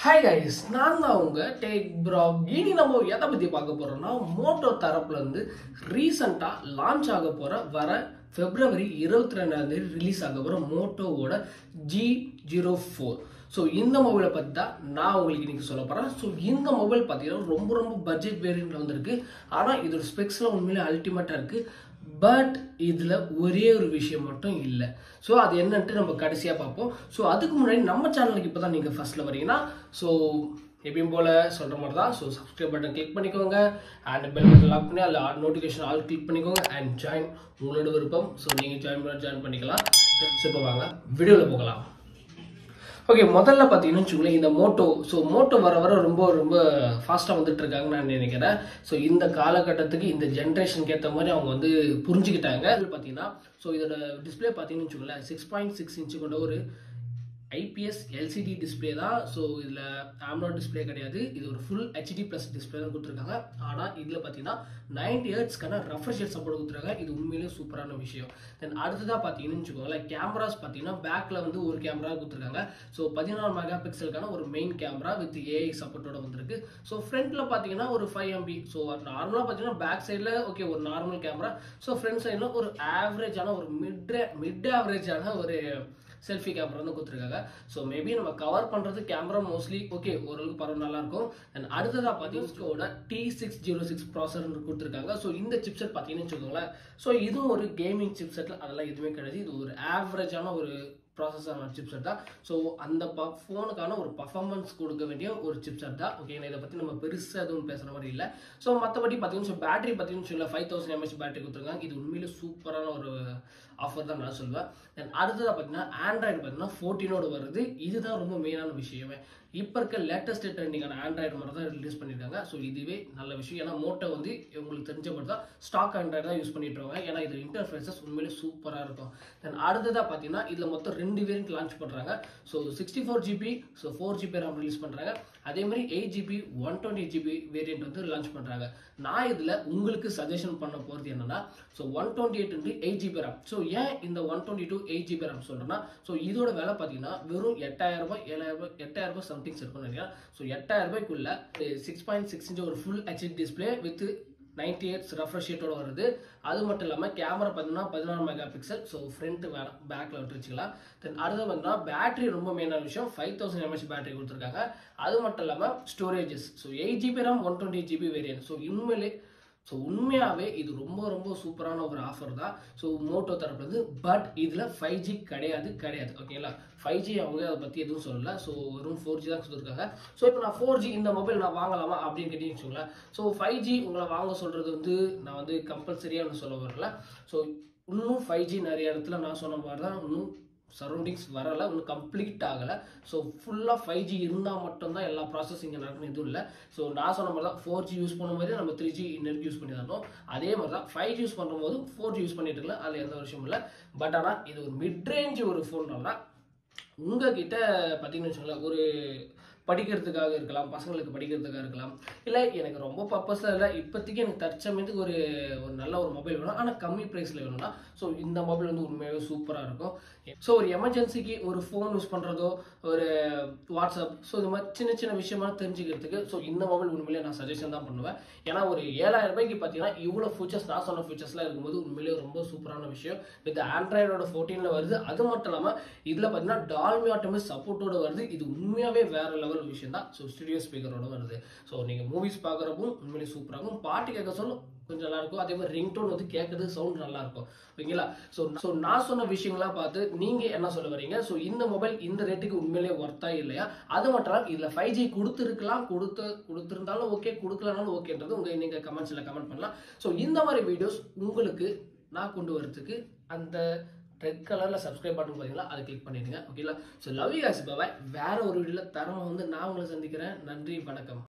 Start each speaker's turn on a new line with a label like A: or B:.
A: Hi guys நான் தான் அவங்க டேக் ப்ரோ இனி நம்ம எதை பற்றி பார்க்க போகிறோன்னா மோட்டோ தரப்புலேருந்து ரீசண்டாக லான்ச் ஆக போகிற வர ஃபெப்ரவரி இருபத்தி ரெண்டாந்தேதி ரிலீஸ் ஆக போகிற மோட்டோவோட ஜி ஜீரோ ஃபோர் ஸோ இந்த மொபைலை பற்றி தான் நான் உங்களுக்கு இன்றைக்கி சொல்ல போகிறேன் ஸோ இந்த மொபைல் பார்த்தீங்கன்னா ரொம்ப ரொம்ப பட்ஜெட் வேரியண்ட்ல வந்திருக்கு. ஆனால் இதோட ஸ்பெக்ஸ்லாம் உண்மையிலே அல்டிமேட்டாக இருக்குது பட் இதில் ஒரே ஒரு விஷயம் மட்டும் இல்லை. ஸோ அது என்னன்ட்டு நம்ம கடைசியாக பார்ப்போம். ஸோ அதுக்கு முன்னாடி நம்ம சேனலுக்கு இப்போ தான் நீங்கள் ஃபர்ஸ்ட்டில் வரீங்கன்னா ஸோ எப்பயும் போல் சொல்கிற மாதிரி தான். ஸோ சப்ஸ்கிரைப் பட்டன் கிளிக் பண்ணிக்கோங்க. அண்ட் பெல் பட்டன் லாக் பண்ணி அதில் நோட்டிஃபிகேஷன் ஆல் கிளிக் பண்ணிக்கோங்க. அண்ட் ஜாயின் உங்களோட விருப்பம். ஸோ நீங்கள் ஜாயின் பண்ண ஜாயின் பண்ணிக்கலாம். ஸோ இப்போ வாங்க. வீடியோவில் போகலாம். ஓகே முதல்ல பார்த்தீங்கன்னு வச்சுக்கோங்களேன் இந்த மோட்டோ ஸோ மோட்டோ வர வர ரொம்ப ரொம்ப ஃபாஸ்ட்டாக வந்துட்டு இருக்காங்கன்னு நான் நினைக்கிறேன். ஸோ இந்த காலகட்டத்துக்கு இந்த ஜென்ரேஷனுக்கு ஏற்ற மாதிரி அவங்க வந்து புரிஞ்சுக்கிட்டாங்க. பார்த்தீங்கன்னா ஸோ இதோட டிஸ்பிளே பார்த்தீங்கன்னு வச்சுக்கோங்களேன் சிக்ஸ் பாயிண்ட் சிக்ஸ் இன்ச்சு கொண்ட ஒரு ஐபிஎஸ் எல்சிடி டிஸ்பிளே தான். ஸோ இதில் ஆம்ராய்ட் டிஸ்பிளே கிடையாது. இது ஒரு ஃபுல் ஹெச்டி ப்ளஸ் டிஸ்பிளே தான் கொடுத்துருக்காங்க. ஆனால் இதில் பார்த்தீங்கன்னா நைன்டி ஹர்ட்ஸ்க்கான ரெஃப்ரெஷ் சப்போர்ட் கொடுத்துருக்காங்க. இது உண்மையிலேயே சூப்பரான விஷயம். தென் அடுத்ததாக பார்த்தீங்கன்னு வச்சுக்கோங்களேன் கேமராஸ் பார்த்தீங்கன்னா பேக்கில் வந்து ஒரு கேமரா கொடுத்துருக்காங்க. ஸோ பதினாறு மெகா பிக்சலுக்கான ஒரு மெயின் கேமரா வித் ஏஐ சப்போர்ட்டோட வந்திருக்கு. ஸோ ஃப்ரண்ட்டில் பார்த்தீங்கன்னா ஒரு ஃபைவ் எம்பி ஸோ நார்மலாக பார்த்தீங்கன்னா பேக் சைடில் ஓகே ஒரு நார்மல் கேமரா ஸோ ஃப்ரண்ட் சைடில் ஒரு ஆவரேஜான ஒரு மிட் மிட் ஆவரேஜான ஒரு செல்ஃபி கேமரா வந்து கொடுத்துருக்காங்க. ஸோ மேபி நம்ம கவர் பண்ணுறது கேமரா மோஸ்ட்லி ஓகே ஓரளவுக்கு பரவாயில்ல நல்லா இருக்கும். அண்ட் அடுத்ததாக பார்த்தீங்கன்னா டி சிக்ஸ் ஜீரோ சிக்ஸ் ப்ராசர் கொடுத்துருக்காங்க. ஸோ இந்த சிப்செட் பார்த்தீங்கன்னு வச்சுக்கோங்களேன். ஸோ இதுவும் ஒரு கேமிங் சிப்செட்டில் அதெல்லாம் எதுவுமே கிடையாது. இது ஒரு ஆவரேஜான ஒரு ப்ராசஸான சிப்செட் தான். ஸோ அந்த ப ஃபோனுக்கான ஒரு பர்ஃபார்மன்ஸ் கொடுக்க வேண்டிய ஒரு சிப்செட் தான். ஓகே இதை பற்றி நம்ம பெருசாக எதுவும் பேசுகிற மாதிரி இல்லை. ஸோ மற்றபடி பார்த்தீங்கன்னா பேட்டரி பார்த்தீங்கன்னு சொல்ல ஃபைவ் தௌசண்ட் எம்ஹெச் பேட்டரி கொடுத்துருக்காங்க. இது உண்மையிலே சூப்பரான ஒரு ஆஃபர் தான் நான் சொல்லுவேன் தென் அடுத்ததாக பார்த்தீங்கன்னா ஆண்ட்ராய்டு பார்த்தீங்கன்னா ஃபோர்டீனோடு வருது. இதுதான் ரொம்ப மெயினான விஷயமே. இப்போ இருக்க லேட்டஸ்ட் ட்ரெண்டிங்கான ஆண்ட்ராய்டு மாதிரி தான் ரிலீஸ் பண்ணியிருக்காங்க. ஸோ இதுவே நல்ல விஷயம். ஏன்னா மோட்டோ வந்து உங்களுக்கு தெரிஞ்சபடி தான் ஸ்டாக் ஆண்ட்ராய்டு தான் யூஸ் பண்ணிட்டு இருக்காங்க. ஏன்னா இது இன்டர்ஃபேஸஸ் உண்மையிலே சூப்பராக இருக்கும். தென் அடுத்ததாக பார்த்தீங்கன்னா இதில் மொத்தம் ரெண்டு வேரியன்ட் லான்ச் பண்ணுறாங்க so sixty four GB so four GB RAM release பண்ணுறாங்க அதே மாதிரி eight GB one twenty GB variant வந்து லான்ச் பண்ணுறாங்க நான் இதில் உங்களுக்கு சஜஷன் பண்ண போகிறது என்னன்னா so one twenty eight into eight GB RAM so ஏன் இந்த one twenty two eight GB RAM சொல்கிறேன்னா ஸோ இதோட விலை பார்த்தீங்கன்னா வெறும் எட்டாயிரம் ரூபாய் ஏழாயிரம் ரூபாய் எட்டாயிரம் ரூபாய் சம்திங்ஸ் இருக்கும்னு நினைக்கிறேன். ஸோ எட்டாயிரம் ரூபாய்க்குள்ள சிக்ஸ் பாயிண்ட் சிக்ஸ் இன்ச் ஒரு full HD display with ninety hertz refresh ரேட்டோட வருது. அது மட்டும் இல்லாமல் கேமரா பார்த்தீங்கன்னா பதினாறு மெகா பிக்சல் ஸோ ஃப்ரண்ட் வேணாம் பேக்கில் விட்டு வச்சுக்கலாம். தென் அடுத்து பார்த்தீங்கன்னா பேட்டரி ரொம்ப மெயினான விஷயம் ஃபைவ் தௌசண்ட் எம்ஹெச் பேட்டரி கொடுத்துருக்காங்க. அது மட்டும் இல்லாமல் storages so eight GB RAM one twenty GB variant so உண்மையிலே ஸோ உண்மையாகவே இது ரொம்ப ரொம்ப சூப்பரான ஒரு ஆஃபர் தான். ஸோ மோட்டோ தரப்புலேருந்து பட் இதில் ஃபைவ் ஜி கிடையாது கிடையாது. ஓகேங்களா ஃபைவ் ஜி அவங்க அதை பற்றி எதுவும் சொல்லலை. ஸோ வெறும் ஃபோர் ஜி தான் சொல்லியிருக்காங்க ஸோ இப்போ நான் ஃபோர் ஜி இந்த மொபைல் நான் வாங்கலாமா அப்படின்னு கேட்டீங்கன்னு வச்சுக்கோங்களேன். ஸோ ஃபைவ் ஜி உங்களை வாங்க சொல்கிறது வந்து நான் வந்து கம்பல்சரியாக ஒன்று சொல்ல வரல. ஸோ இன்னும் ஃபைவ் ஜி நிறைய இடத்துல நான் சொன்ன மாதிரி தான் இன்னும் சரௌண்டிங்ஸ் வரலை இன்னும் கம்ப்ளீட் ஆகலை. ஸோ ஃபுல்லாக ஃபைவ் ஜி இருந்தால் மட்டும்தான் எல்லா ப்ராசஸிங் நடக்கணும் எதுவும் இல்லை. ஸோ நான் சொன்ன மாதிரி தான் ஃபோர் ஜி யூஸ் பண்ணும்போது நம்ம த்ரீ ஜி நெட் யூஸ் பண்ணி தரணும் அதே மாதிரி தான் ஃபைவ் ஜி யூஸ் பண்ணும்போது ஃபோர் ஜி யூஸ் பண்ணிட்டு இருக்கலாம். அதில் எந்த விஷயமும் இல்லை. பட் ஆனால் இது ஒரு மிட் ரேஞ்ச் ஒரு ஃபோன்னால உங்ககிட்ட பார்த்தீங்கன்னு வச்சுக்கோங்களேன் ஒரு படிக்கிறதுக்காக இருக்கலாம் பசங்களுக்கு படிக்கிறதுக்காக இருக்கலாம். இல்லை எனக்கு ரொம்ப பர்பஸாக இல்லை. இப்போதைக்கு எனக்கு தற்சமயத்துக்கு ஒரு ஒரு நல்ல ஒரு மொபைல் வேணும். ஆனால் கம்மி ப்ரைஸில் வேணும்னா ஸோ இந்த மொபைல் வந்து உண்மையாகவே சூப்பராக இருக்கும். ஸோ ஒரு எமர்ஜென்சிக்கு ஒரு ஃபோன் யூஸ் பண்ணுறதோ ஒரு வாட்ஸ்அப் ஸோ இது மாதிரி சின்ன சின்ன விஷயமா தெரிஞ்சுக்கிறதுக்கு ஸோ இந்த மொபைல் உண்மையிலேயே நான் சஜஷன் தான் பண்ணுவேன். ஏன்னா ஒரு ஏழாயிரம் ரூபாய்க்கு பார்த்தீங்கன்னா இவ்வளோ ஃபீச்சர்ஸ் நான் சொன்ன ஃபீச்சர்ஸ்லாம் இருக்கும்போது உண்மையிலேயே ரொம்ப சூப்பரான விஷயம். வித் ஆண்ட்ராய்டோட ஃபோர்டீனில் வருது. அது மட்டும் இல்லாமல் இதில் பார்த்தீங்கன்னா டால்மி ஆட்டோமே சப்போர்ட்டோட வருது. இது உண்மையாகவே வேறு லெவல் விஷயம் தான் ஸோ ஸ்டுடியோ ஸ்பீக்கரோட வருது. ஸோ நீங்கள் மூவிஸ் பார்க்குறப்பவும் உண்மையிலேயே சூப்பராகும் பாட்டு கேட்க சொல்லும் கொஞ்சம் நல்லா இருக்கும் அதே மாதிரி ரிங்டோன் வந்து கேட்கறது சவுண்ட் நல்லா இருக்கும் ஓகேங்களா ஸோ ஸோ நான் சொன்ன விஷயங்களாம் பார்த்து நீங்க என்ன சொல்ல வரீங்க ஸோ இந்த மொபைல் இந்த ரேட்டுக்கு உண்மையிலேயே ஒர்த்தா இல்லையா? அது மட்டும் இல்லாமல் இதில் ஃபைவ் ஜி கொடுத்துருக்கலாம் கொடுத்து கொடுத்துருந்தாலும் ஓகே கொடுக்கலனாலும் ஓகேன்றது உங்க நீங்க கமெண்ட்ஸ்ல கமெண்ட் பண்ணலாம். ஸோ இந்த மாதிரி வீடியோஸ் உங்களுக்கு நான் கொண்டு வரதுக்கு அந்த ரெட் கலரில் சப்ஸ்கிரைப் பட்டன் பார்த்தீங்களா அதை கிளிக் பண்ணிடுங்க. ஓகேங்களா so love you as bye வேற ஒரு வீடியோவில் தரம் வந்து நான் உங்களை சந்திக்கிறேன். நன்றி வணக்கம்.